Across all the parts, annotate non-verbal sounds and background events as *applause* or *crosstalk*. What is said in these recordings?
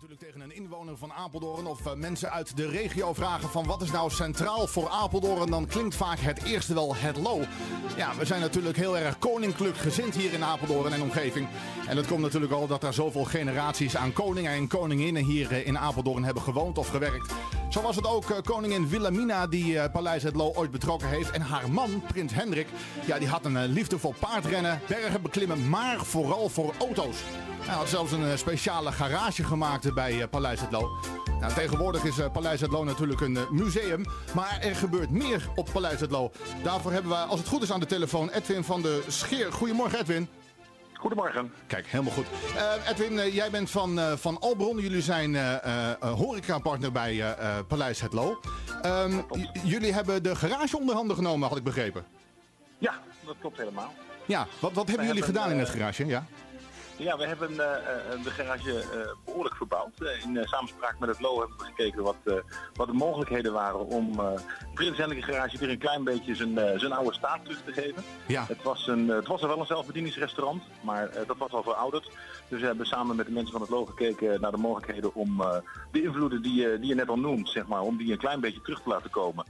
natuurlijk tegen een inwoner van Apeldoorn of uh, mensen uit de regio vragen van wat is nou centraal voor Apeldoorn, dan klinkt vaak het eerste wel het low. Ja, we zijn natuurlijk heel erg koninklijk gezind hier in Apeldoorn en omgeving. En dat komt natuurlijk al dat er zoveel generaties aan koningen en koninginnen hier uh, in Apeldoorn hebben gewoond of gewerkt. Zo was het ook uh, koningin Wilhelmina die Paleis het Loo ooit betrokken heeft. En haar man, prins Hendrik, ja, die had een liefde voor paardrennen, bergen beklimmen, maar vooral voor auto's. Hij had zelfs een speciale garage gemaakt bij Paleis het Loo. Nou, tegenwoordig is Paleis het Loo natuurlijk een museum. Maar er gebeurt meer op Paleis het Loo. Daarvoor hebben we, als het goed is, aan de telefoon Edwin van de Scheer. Goedemorgen, Edwin. Goedemorgen. Kijk, helemaal goed. Uh, Edwin, uh, jij bent van, uh, van Albron. Jullie zijn horecapartner bij Paleis Het Loo. Um, jullie hebben de garage onder handen genomen, had ik begrepen. Ja, dat klopt helemaal. Ja, wat, wat hebben jullie gedaan in het garage? Ja? Ja, we hebben uh, de garage uh, behoorlijk verbouwd. Uh, in samenspraak met het LO hebben we gekeken wat, wat de mogelijkheden waren om Prins Hendrik garage weer een klein beetje zijn, zijn oude staat terug te geven. Ja. Het, was een, het was er wel een zelfbedieningsrestaurant, maar dat was al verouderd. Dus we hebben samen met de mensen van het LO gekeken naar de mogelijkheden om de invloeden die, je, die je net al noemt, zeg maar, om die een klein beetje terug te laten komen.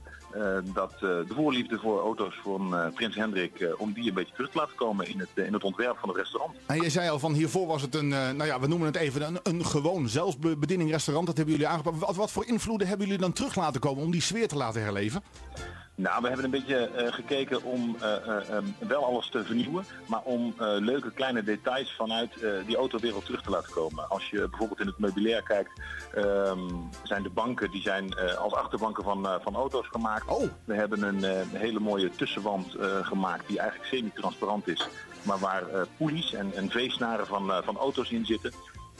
Dat de voorliefde voor auto's van Prins Hendrik, om die een beetje terug te laten komen in het, in het ontwerp van het restaurant. En je zei al van hiervoor was het een, nou ja, we noemen het even een, een gewoon zelfbediening restaurant. Dat hebben jullie aangepakt. Wat voor invloeden hebben jullie dan terug laten komen om die sfeer te laten herleven? Nou, we hebben een beetje uh, gekeken om uh, uh, um, wel alles te vernieuwen, maar om leuke kleine details vanuit die autowereld terug te laten komen. Als je bijvoorbeeld in het meubilair kijkt, um, zijn de banken die zijn als achterbanken van, van auto's gemaakt. Oh. We hebben een hele mooie tussenwand gemaakt die eigenlijk semi-transparant is, maar waar poelies en, en veesnaren van, van auto's in zitten.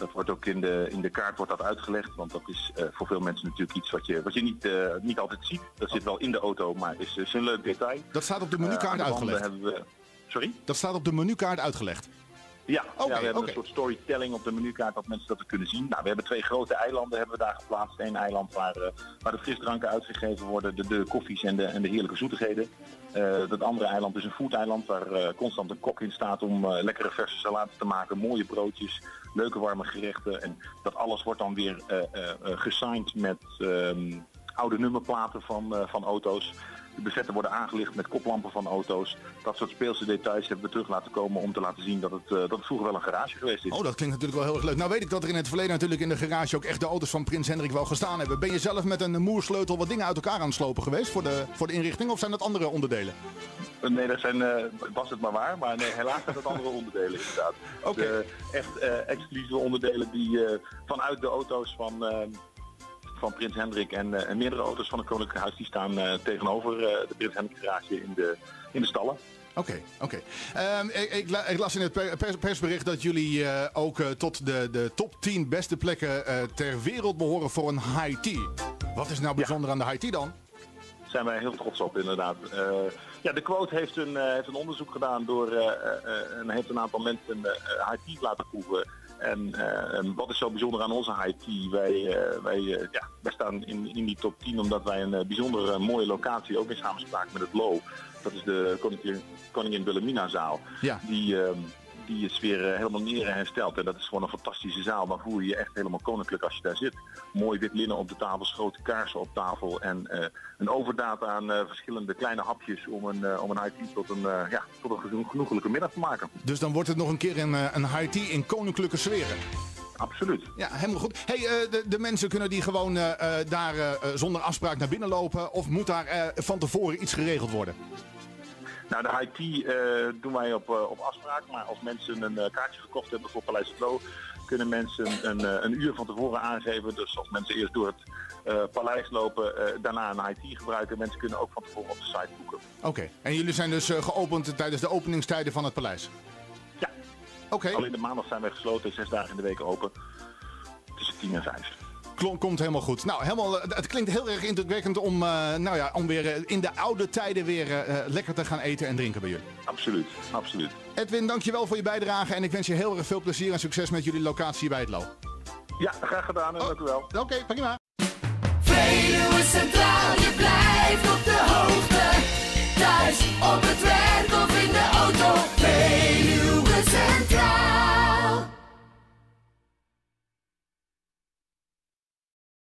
Dat wordt ook in de, in de kaart wordt dat uitgelegd, want dat is uh, voor veel mensen natuurlijk iets wat je, wat je niet, uh, niet altijd ziet. Dat zit wel in de auto, maar is, is een leuk detail. Dat staat op de menukaart uh, uitgelegd? We... Sorry? Dat staat op de menukaart uitgelegd? Ja, okay, ja, we hebben okay. een soort storytelling op de menukaart dat mensen dat kunnen zien. Nou, we hebben twee grote eilanden hebben we daar geplaatst. Eén eiland waar, uh, waar de frisdranken uitgegeven worden, de, de koffies en de, en de heerlijke zoetigheden. Uh, dat andere eiland is een food-eiland waar uh, constant een kok in staat om lekkere verse salades te maken, mooie broodjes, leuke warme gerechten. En dat alles wordt dan weer gesigned met um, oude nummerplaten van, van auto's. De bezetten worden aangelicht met koplampen van auto's. Dat soort speelse details hebben we terug laten komen om te laten zien dat het, uh, dat het vroeger wel een garage geweest is. Oh, dat klinkt natuurlijk wel heel erg leuk. Nou weet ik dat er in het verleden natuurlijk in de garage ook echt de auto's van Prins Hendrik wel gestaan hebben. Ben je zelf met een moersleutel wat dingen uit elkaar aan het slopen geweest voor de, voor de inrichting of zijn dat andere onderdelen? Nee, dat zijn, uh, was het maar waar, maar nee, helaas zijn dat andere *laughs* onderdelen inderdaad. Okay. De echt uh, exclusieve onderdelen die vanuit de auto's van van Prins Hendrik en, uh, en, meerdere auto's van het Koninklijk Huis die staan uh, tegenover uh, de Prins Hendrik garage in de, in de stallen. Oké, okay, oké. Okay. Um, ik, ik, ik, las in het pers, persbericht dat jullie ook tot de, de top 10 beste plekken ter wereld behoren voor een high tea. Wat is nou bijzonder ja. aan de high tea dan? Daar zijn wij heel trots op inderdaad. ja, de quote heeft een, heeft een onderzoek gedaan door en heeft een aantal mensen high tea laten proeven. En uh, wat is zo bijzonder aan onze high Wij, uh, wij, uh, ja, wij staan in, in die top 10 omdat wij een bijzondere mooie locatie, ook in samenspraak met het LO. Dat is de Koningin, Koningin Wilhelmina zaal. Ja. Die, ehm, die is weer helemaal neer hersteld. En dat is gewoon een fantastische zaal. Dan voel je je echt helemaal koninklijk als je daar zit. Mooi wit linnen op de tafel, grote kaarsen op tafel. En uh, een overdaad aan uh, verschillende kleine hapjes om een, uh, om een high tea tot een, ja, tot een genoegelijke middag te maken. Dus dan wordt het nog een keer een, een high tea in koninklijke sferen. Absoluut. Ja, helemaal goed. Hey, de, de, mensen kunnen die gewoon daar zonder afspraak naar binnen lopen? Of moet daar van tevoren iets geregeld worden? Nou, de IT uh, doen wij op, uh, op afspraak. Maar als mensen een uh, kaartje gekocht hebben voor Paleis het Loo, kunnen mensen een, een uur van tevoren aangeven. Dus als mensen eerst door het paleis lopen, daarna een IT gebruiken. Mensen kunnen ook van tevoren op de site boeken. Oké, okay. en jullie zijn dus geopend tijdens de openingstijden van het paleis? Ja. Oké. Okay. Alleen de maandag zijn wij gesloten, zes dagen in de week open. Tussen 10 en 5 komt helemaal goed. Nou, helemaal, het klinkt heel erg indrukwekkend om, uh, nou ja, om weer in de oude tijden weer uh, lekker te gaan eten en drinken bij jullie. Absoluut, absoluut. Edwin, dankjewel voor je bijdrage en ik wens je heel erg veel plezier en succes met jullie locatie bij het Lo. Ja, graag gedaan en oh, dank u wel. Oké, okay, prima. Veluwe Centraal, je blijft op de hoogte. Thuis, op het werk of in de auto. Veluwe Centraal.